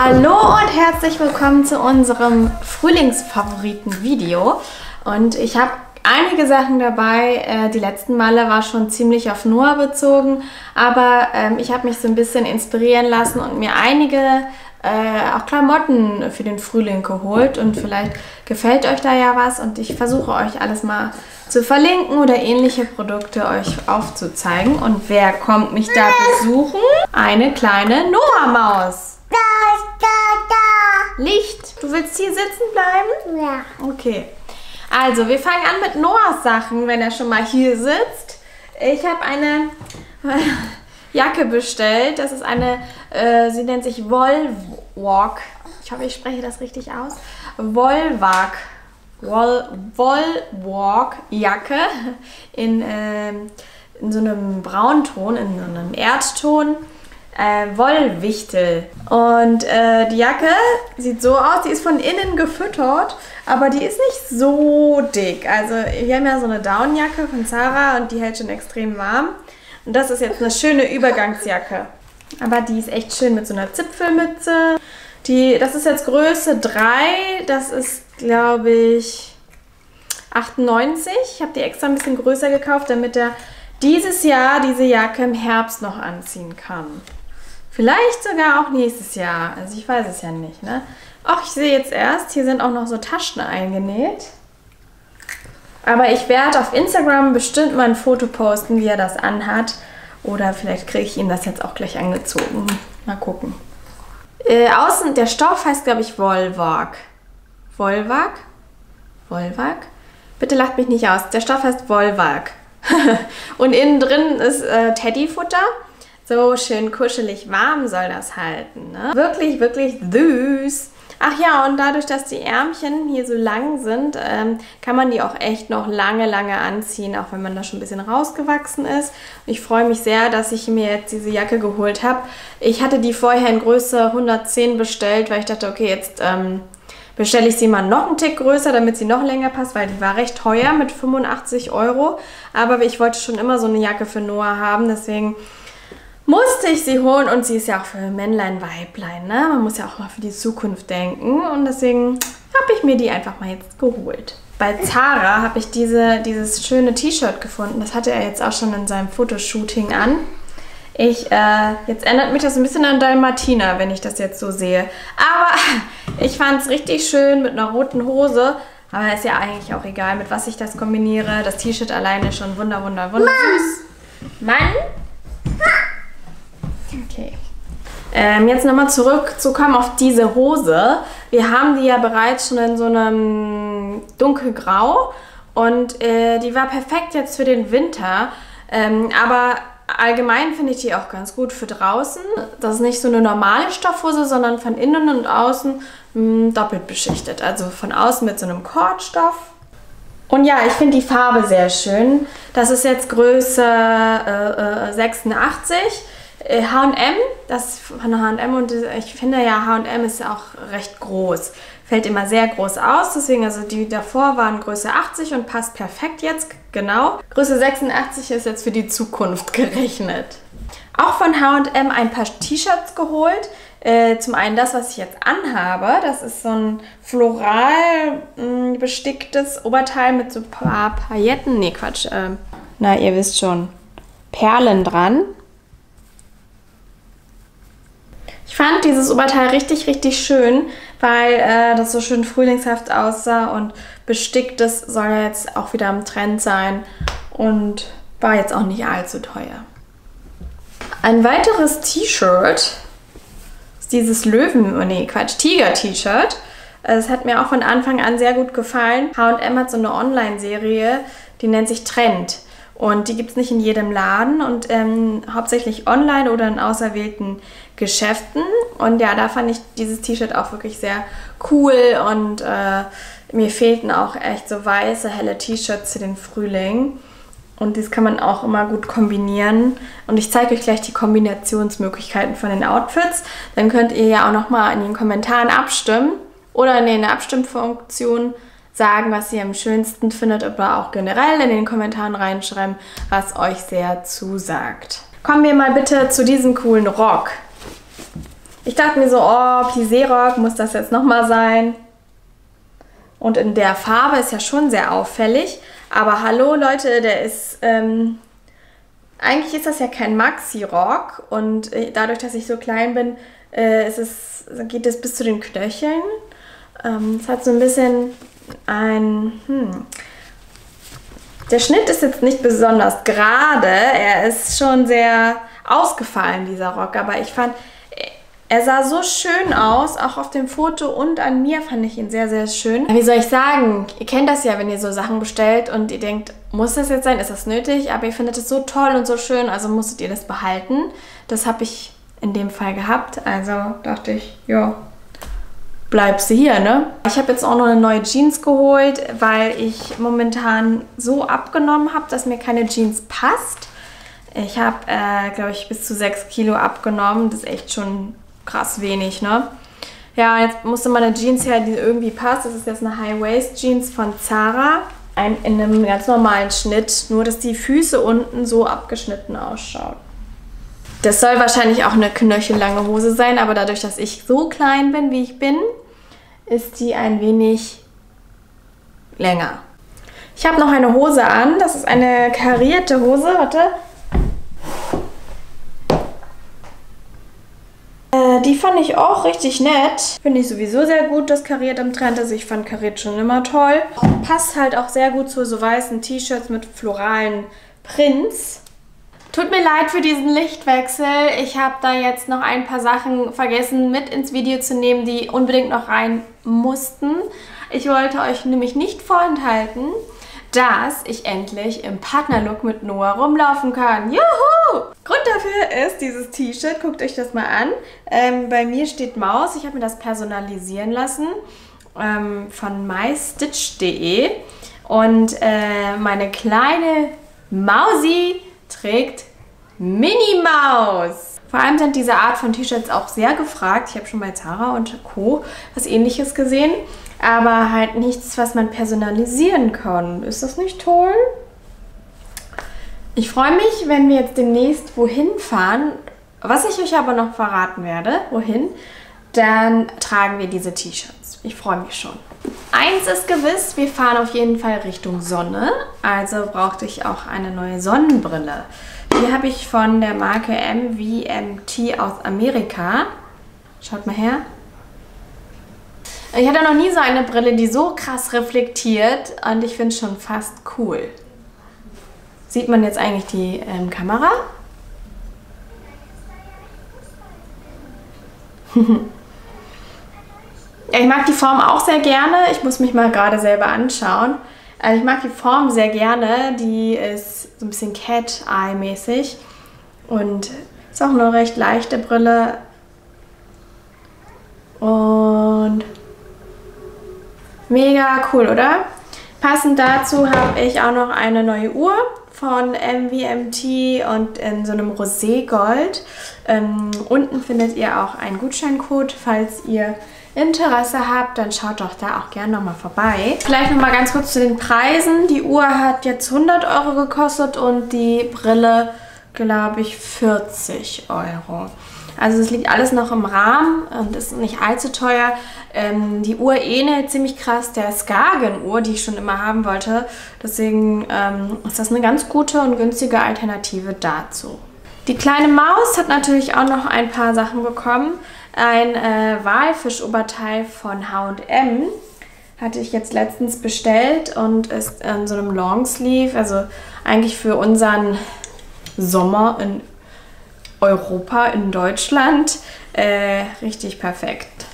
Hallo und herzlich willkommen zu unserem Frühlingsfavoriten-Video. Und ich habe einige Sachen dabei. Äh, die letzten Male war schon ziemlich auf Noah bezogen, aber ähm, ich habe mich so ein bisschen inspirieren lassen und mir einige äh, auch Klamotten für den Frühling geholt und vielleicht gefällt euch da ja was und ich versuche euch alles mal zu verlinken oder ähnliche Produkte euch aufzuzeigen. Und wer kommt mich da besuchen? Eine kleine Noah-Maus. Licht, du willst hier sitzen bleiben? Ja. Okay. Also, wir fangen an mit Noahs Sachen, wenn er schon mal hier sitzt. Ich habe eine Jacke bestellt. Das ist eine, äh, sie nennt sich Wollwalk. Ich hoffe, ich spreche das richtig aus. Wollwalk. Woll, Wollwalk Jacke in, ähm, in so einem Braunton, in so einem Erdton. Äh, Wollwichtel. Und äh, die Jacke sieht so aus, die ist von innen gefüttert, aber die ist nicht so dick. Also wir haben ja so eine Downjacke von Zara und die hält schon extrem warm. Und das ist jetzt eine schöne Übergangsjacke. Aber die ist echt schön mit so einer Zipfelmütze. Die, das ist jetzt Größe 3. Das ist, glaube ich, 98. Ich habe die extra ein bisschen größer gekauft, damit er dieses Jahr diese Jacke im Herbst noch anziehen kann. Vielleicht sogar auch nächstes Jahr. Also ich weiß es ja nicht, ne? Ach, ich sehe jetzt erst, hier sind auch noch so Taschen eingenäht. Aber ich werde auf Instagram bestimmt mal ein Foto posten, wie er das anhat. Oder vielleicht kriege ich ihm das jetzt auch gleich angezogen. Mal gucken. Äh, außen, der Stoff heißt, glaube ich, Volvag. Volvag? Volvag? Bitte lacht mich nicht aus. Der Stoff heißt Volvag. Und innen drin ist äh, Teddyfutter. So schön kuschelig warm soll das halten. Ne? Wirklich, wirklich süß. Ach ja, und dadurch, dass die Ärmchen hier so lang sind, ähm, kann man die auch echt noch lange, lange anziehen, auch wenn man da schon ein bisschen rausgewachsen ist. Ich freue mich sehr, dass ich mir jetzt diese Jacke geholt habe. Ich hatte die vorher in Größe 110 bestellt, weil ich dachte, okay, jetzt ähm, bestelle ich sie mal noch einen Tick größer, damit sie noch länger passt, weil die war recht teuer mit 85 Euro. Aber ich wollte schon immer so eine Jacke für Noah haben, deswegen musste ich sie holen und sie ist ja auch für Männlein, Weiblein, ne? Man muss ja auch mal für die Zukunft denken und deswegen habe ich mir die einfach mal jetzt geholt. Bei Zara habe ich diese, dieses schöne T-Shirt gefunden. Das hatte er jetzt auch schon in seinem Fotoshooting an. Ich, äh, jetzt erinnert mich das ein bisschen an Dalmatina, wenn ich das jetzt so sehe. Aber ich fand es richtig schön mit einer roten Hose. Aber ist ja eigentlich auch egal, mit was ich das kombiniere. Das T-Shirt alleine schon wunder, wunder, wunder süß. Mann? Okay. Ähm, jetzt nochmal zurückzukommen auf diese Hose. Wir haben die ja bereits schon in so einem dunkelgrau und äh, die war perfekt jetzt für den Winter. Ähm, aber allgemein finde ich die auch ganz gut für draußen. Das ist nicht so eine normale Stoffhose, sondern von innen und außen mh, hm, doppelt beschichtet. Also von außen mit so einem Kordstoff. Und ja, ich finde die Farbe sehr schön. Das ist jetzt Größe äh, äh, 86. H&M, das von H&M und ich finde ja H&M ist auch recht groß. Fällt immer sehr groß aus, deswegen also die davor waren Größe 80 und passt perfekt jetzt, genau. Größe 86 ist jetzt für die Zukunft gerechnet. Auch von H&M ein paar T-Shirts geholt. Äh, zum einen das, was ich jetzt anhabe. Das ist so ein floral mh, mm, besticktes Oberteil mit so ein paar Pailletten. Nee, Quatsch. Äh, na, ihr wisst schon. Perlen dran. Ich fand dieses Oberteil richtig, richtig schön, weil äh, das so schön frühlingshaft aussah und besticktes soll ja jetzt auch wieder im Trend sein und war jetzt auch nicht allzu teuer. Ein weiteres T-Shirt ist dieses Löwen, oh nee, Quatsch, Tiger-T-Shirt. Es hat mir auch von Anfang an sehr gut gefallen. H&M hat so eine Online-Serie, die nennt sich Trend. Und die gibt es nicht in jedem Laden und ähm, hauptsächlich online oder in auserwählten Geschäften. Und ja, da fand ich dieses T-Shirt auch wirklich sehr cool und äh, mir fehlten auch echt so weiße, helle T-Shirts für den Frühling. Und dies kann man auch immer gut kombinieren. Und ich zeige euch gleich die Kombinationsmöglichkeiten von den Outfits. Dann könnt ihr ja auch nochmal in den Kommentaren abstimmen oder in den Abstimmfunktionen sagen, was ihr am schönsten findet oder auch generell in den Kommentaren reinschreiben, was euch sehr zusagt. Kommen wir mal bitte zu diesem coolen Rock. Ich dachte mir so, oh, Plissé-Rock, muss das jetzt nochmal sein? Und in der Farbe ist ja schon sehr auffällig. Aber hallo Leute, der ist... Ähm, eigentlich ist das ja kein Maxi-Rock. Und äh, dadurch, dass ich so klein bin, äh, es, geht es bis zu den Knöcheln. Ähm, es hat so ein bisschen ein... Hm, der Schnitt ist jetzt nicht besonders gerade. Er ist schon sehr ausgefallen, dieser Rock. Aber ich fand, er sah so schön aus, auch auf dem Foto und an mir fand ich ihn sehr, sehr schön. Wie soll ich sagen? Ihr kennt das ja, wenn ihr so Sachen bestellt und ihr denkt, muss das jetzt sein? Ist das nötig? Aber ihr findet es so toll und so schön, also musstet ihr das behalten. Das habe ich in dem Fall gehabt. Also dachte ich, ja, bleibst du hier, ne? Ich habe jetzt auch noch eine neue Jeans geholt, weil ich momentan so abgenommen habe, dass mir keine Jeans passt. Ich habe, äh, glaube ich, bis zu 6 Kilo abgenommen. Das ist echt schon krass wenig, ne? Ja, jetzt musste meine Jeans her, die irgendwie passt. Das ist jetzt eine High-Waist-Jeans von Zara. Ein, in einem ganz normalen Schnitt, nur dass die Füße unten so abgeschnitten ausschauen. Das soll wahrscheinlich auch eine knöchellange Hose sein, aber dadurch, dass ich so klein bin, wie ich bin, ist die ein wenig länger. Ich habe noch eine Hose an. Das ist eine karierte Hose. Warte. Äh, die fand ich auch richtig nett. Finde ich sowieso sehr gut, dass kariert im Trend ist. Ich fand kariert schon immer toll. Passt halt auch sehr gut zu so weißen T-Shirts mit floralen Prints. Tut mir leid für diesen Lichtwechsel. Ich habe da jetzt noch ein paar Sachen vergessen mit ins Video zu nehmen, die unbedingt noch rein mussten. Ich wollte euch nämlich nicht vorenthalten, dass ich endlich im Partnerlook mit Noah rumlaufen kann. Juhu! Grund dafür ist dieses T-Shirt. Guckt euch das mal an. Ähm, bei mir steht Maus. Ich habe mir das personalisieren lassen ähm, von mystitch.de und äh, meine kleine Mausi trägt Minnie Maus. Vor allem sind diese Art von T-Shirts auch sehr gefragt. Ich habe schon bei Zara und Co. was ähnliches gesehen. Aber halt nichts, was man personalisieren kann. Ist das nicht toll? Ich freue mich, wenn wir jetzt demnächst wohin fahren. Was ich euch aber noch verraten werde, wohin, dann tragen wir diese T-Shirts. Ich freue mich schon. Eins ist gewiss, wir fahren auf jeden Fall Richtung Sonne. Also brauchte ich auch eine neue Sonnenbrille. Die habe ich von der Marke MVMT aus Amerika. Schaut mal her. Ich hatte noch nie so eine Brille, die so krass reflektiert und ich finde es schon fast cool. Sieht man jetzt eigentlich die ähm, Kamera? ich mag die Form auch sehr gerne. Ich muss mich mal gerade selber anschauen. Also ich mag die Form sehr gerne. Die ist so ein bisschen Cat-Eye-mäßig. Und ist auch eine recht leichte Brille. Und mega cool, oder? Passend dazu habe ich auch noch eine neue Uhr von MVMT und in so einem Roségold. Ähm, unten findet ihr auch einen Gutscheincode, falls ihr Interesse habt, dann schaut doch da auch gerne nochmal vorbei. Vielleicht nochmal ganz kurz zu den Preisen. Die Uhr hat jetzt 100 Euro gekostet und die Brille, glaube ich, 40 Euro. Also es liegt alles noch im Rahmen und ist nicht allzu teuer. Ähm, die Uhr ähnelt ziemlich krass der Skagen-Uhr, die ich schon immer haben wollte. Deswegen ähm, ist das eine ganz gute und günstige Alternative dazu. Die kleine Maus hat natürlich auch noch ein paar Sachen bekommen. Ein äh, Walfischoberteil von H&M hatte ich jetzt letztens bestellt und ist in so einem Longsleeve, also eigentlich für unseren Sommer in Europa, in Deutschland, äh, richtig perfekt.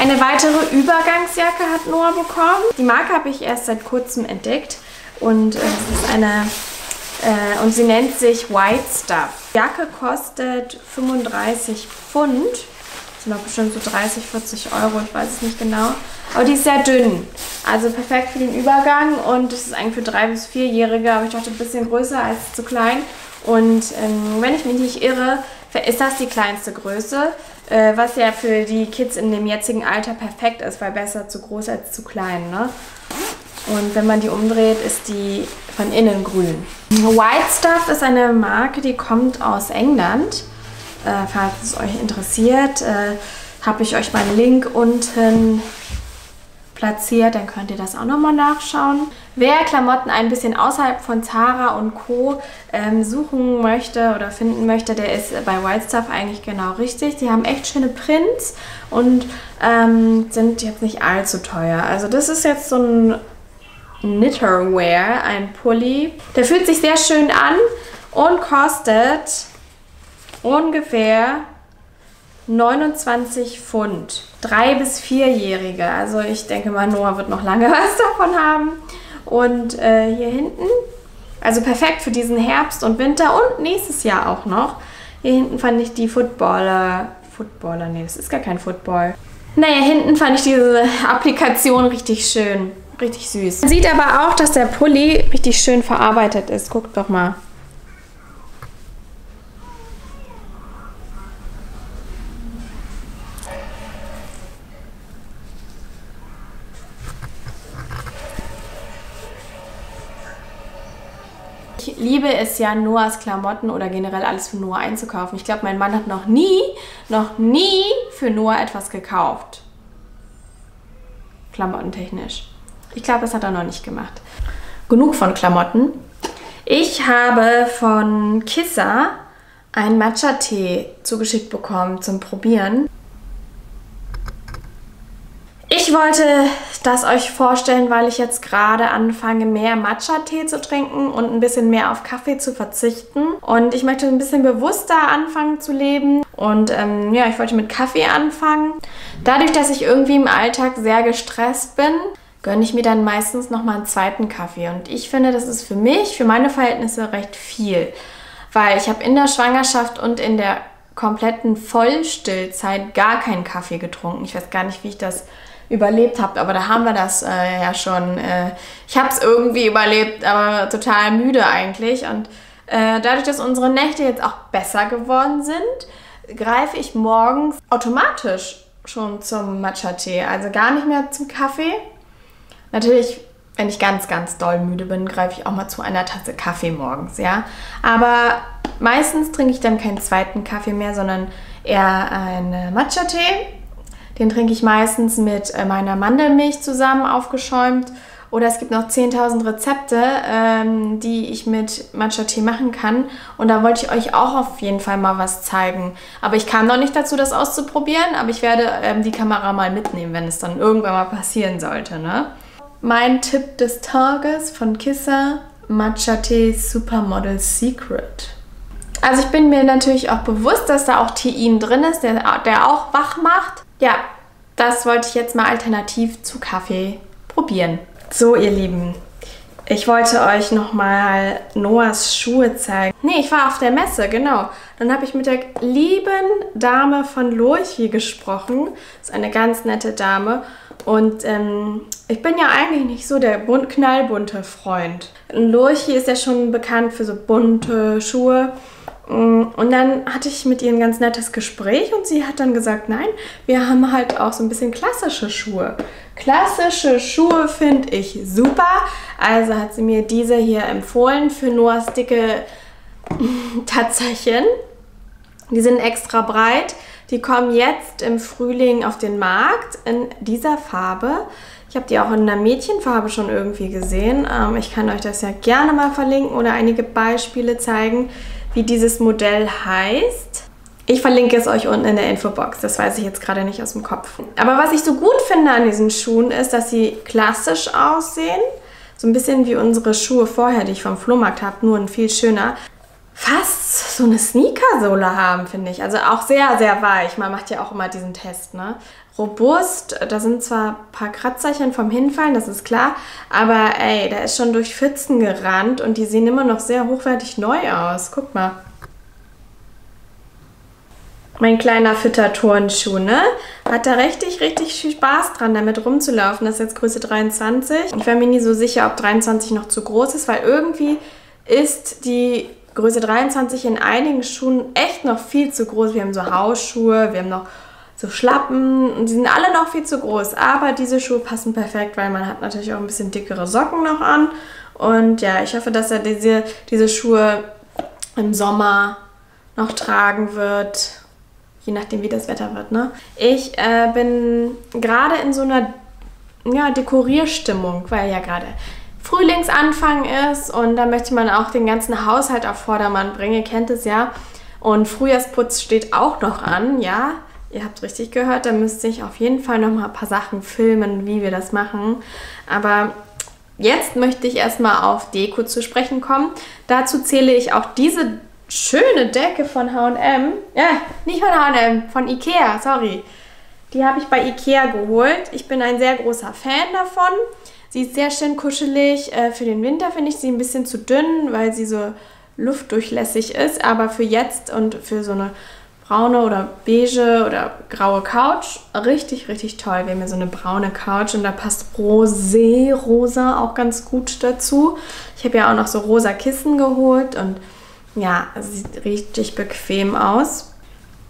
Eine weitere Übergangsjacke hat Noah bekommen. Die Marke habe ich erst seit kurzem entdeckt und es ist eine äh, und sie nennt sich White Stuff. Die Jacke kostet 35 Pfund. Das sind auch bestimmt so 30, 40 Euro, ich weiß es nicht genau. Aber die ist sehr dünn. Also perfekt für den Übergang und es ist eigentlich für 3- bis 4-Jährige, aber ich dachte ein bisschen größer als zu klein. Und ähm, wenn ich mich nicht irre, ist das die kleinste Größe, äh, was ja für die Kids in dem jetzigen Alter perfekt ist, weil besser zu groß als zu klein. Ne? Und wenn man die umdreht, ist die von innen grün. White Stuff ist eine Marke, die kommt aus England. Äh, falls es euch interessiert, äh, habe ich euch meinen Link unten platziert, dann könnt ihr das auch nochmal nachschauen. Wer Klamotten ein bisschen außerhalb von Zara und Co. Ähm, suchen möchte oder finden möchte, der ist bei White Stuff eigentlich genau richtig. Die haben echt schöne Prints und ähm, sind jetzt nicht allzu teuer. Also das ist jetzt so ein Knitterwear, ein Pulli. Der fühlt sich sehr schön an und kostet ungefähr 29 Pfund. Drei- bis vierjährige. Also ich denke mal, Noah wird noch lange was davon haben. Und äh, hier hinten, also perfekt für diesen Herbst und Winter und nächstes Jahr auch noch. Hier hinten fand ich die Footballer, Footballer, nee, das ist gar kein Football. Naja, hinten fand ich diese Applikation richtig schön. Richtig süß. Man sieht aber auch, dass der Pulli richtig schön verarbeitet ist. Guckt doch mal. Ich liebe es ja, Noahs Klamotten oder generell alles für Noah einzukaufen. Ich glaube, mein Mann hat noch nie, noch nie für Noah etwas gekauft. Klamottentechnisch. Ich glaube, das hat er noch nicht gemacht. Genug von Klamotten. Ich habe von Kissa einen Matcha-Tee zugeschickt bekommen zum Probieren. Ich wollte das euch vorstellen, weil ich jetzt gerade anfange, mehr Matcha-Tee zu trinken und ein bisschen mehr auf Kaffee zu verzichten. Und ich möchte ein bisschen bewusster anfangen zu leben. Und ähm, ja, ich wollte mit Kaffee anfangen. Dadurch, dass ich irgendwie im Alltag sehr gestresst bin, gönne ich mir dann meistens nochmal einen zweiten Kaffee. Und ich finde, das ist für mich, für meine Verhältnisse recht viel. Weil ich habe in der Schwangerschaft und in der kompletten Vollstillzeit gar keinen Kaffee getrunken. Ich weiß gar nicht, wie ich das überlebt habe, aber da haben wir das äh, ja schon. Äh, ich habe es irgendwie überlebt, aber total müde eigentlich. Und äh, dadurch, dass unsere Nächte jetzt auch besser geworden sind, greife ich morgens automatisch schon zum Matcha-Tee. Also gar nicht mehr zum Kaffee. Natürlich, wenn ich ganz, ganz doll müde bin, greife ich auch mal zu einer Tasse Kaffee morgens, ja. Aber meistens trinke ich dann keinen zweiten Kaffee mehr, sondern eher einen Matcha-Tee. Den trinke ich meistens mit äh, meiner Mandelmilch zusammen aufgeschäumt. Oder es gibt noch 10.000 Rezepte, ähm, die ich mit Matcha-Tee machen kann. Und da wollte ich euch auch auf jeden Fall mal was zeigen. Aber ich kam noch nicht dazu, das auszuprobieren. Aber ich werde ähm, die Kamera mal mitnehmen, wenn es dann irgendwann mal passieren sollte. Ne? Mein Tipp des Tages von Kissa, Matcha Tee Supermodel Secret. Also ich bin mir natürlich auch bewusst, dass da auch Tein drin ist, der, der auch wach macht. Ja, das wollte ich jetzt mal alternativ zu Kaffee probieren. So, ihr Lieben, ich wollte euch nochmal Noahs Schuhe zeigen. Nee, ich war auf der Messe, genau. Dann habe ich mit der lieben Dame von Lurchi gesprochen. Das ist eine ganz nette Dame. Und ähm, ich bin ja eigentlich nicht so der bunt, knallbunte Freund. Lurchi ist ja schon bekannt für so bunte Schuhe. Mm, und dann hatte ich mit ihr ein ganz nettes Gespräch und sie hat dann gesagt, nein, wir haben halt auch so ein bisschen klassische Schuhe. Klassische Schuhe finde ich super. Also hat sie mir diese hier empfohlen für Noahs dicke Tatzerchen. Die sind extra breit. Die kommen jetzt im Frühling auf den Markt in dieser Farbe. Ich habe die auch in der Mädchenfarbe schon irgendwie gesehen. Ähm, ich kann euch das ja gerne mal verlinken oder einige Beispiele zeigen, wie dieses Modell heißt. Ich verlinke es euch unten in der Infobox, das weiß ich jetzt gerade nicht aus dem Kopf. Aber was ich so gut finde an diesen Schuhen ist, dass sie klassisch aussehen. So ein bisschen wie unsere Schuhe vorher, die ich vom Flohmarkt habe, nur ein viel schöner fast so eine Sneakersohle haben, finde ich. Also auch sehr, sehr weich. Man macht ja auch immer diesen Test, ne? Robust, da sind zwar ein paar Kratzerchen vom Hinfallen, das ist klar, aber ey, da ist schon durch Pfützen gerannt und die sehen immer noch sehr hochwertig neu aus. Guck mal. Mein kleiner fitter Turnschuh, ne? Hat da richtig, richtig viel Spaß dran, damit rumzulaufen. Das ist jetzt Größe 23. Ich war mir nie so sicher, ob 23 noch zu groß ist, weil irgendwie ist die Größe 23 in einigen Schuhen echt noch viel zu groß. Wir haben so Hausschuhe, wir haben noch so Schlappen und die sind alle noch viel zu groß. Aber diese Schuhe passen perfekt, weil man hat natürlich auch ein bisschen dickere Socken noch an. Und ja, ich hoffe, dass er diese, diese Schuhe im Sommer noch tragen wird. Je nachdem, wie das Wetter wird, ne? Ich äh, bin gerade in so einer ja, Dekorierstimmung, weil ja gerade Frühlingsanfang ist und da möchte man auch den ganzen Haushalt auf Vordermann bringen. Ihr kennt es ja. Und Frühjahrsputz steht auch noch an, ja. Ihr habt richtig gehört, da müsste ich auf jeden Fall noch mal ein paar Sachen filmen, wie wir das machen. Aber jetzt möchte ich erstmal auf Deko zu sprechen kommen. Dazu zähle ich auch diese schöne Decke von H&M. Ja, nicht von H&M, von Ikea, sorry. Die habe ich bei Ikea geholt. Ich bin ein sehr großer Fan davon. Sie ist sehr schön kuschelig. Äh, für den Winter finde ich sie ein bisschen zu dünn, weil sie so luftdurchlässig ist. Aber für jetzt und für so eine braune oder beige oder graue Couch richtig, richtig toll. Wir haben hier so eine braune Couch und da passt Rosé, rosa auch ganz gut dazu. Ich habe ja auch noch so rosa Kissen geholt und ja, sieht richtig bequem aus.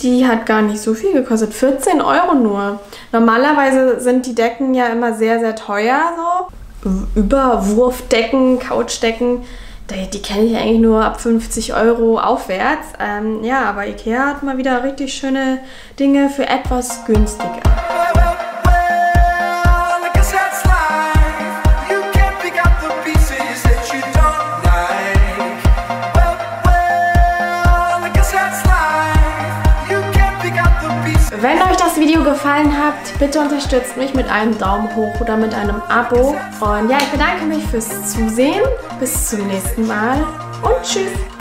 Die hat gar nicht so viel gekostet. 14 Euro nur. Normalerweise sind die Decken ja immer sehr, sehr teuer. So. Überwurfdecken, Couchdecken. Die, die kenne ich eigentlich nur ab 50 Euro aufwärts. Ähm, ja, aber Ikea hat mal wieder richtig schöne Dinge für etwas günstiger. Hat, bitte unterstützt mich mit einem Daumen hoch oder mit einem Abo. Und ja, ich bedanke mich fürs Zusehen. Bis zum nächsten Mal und tschüss.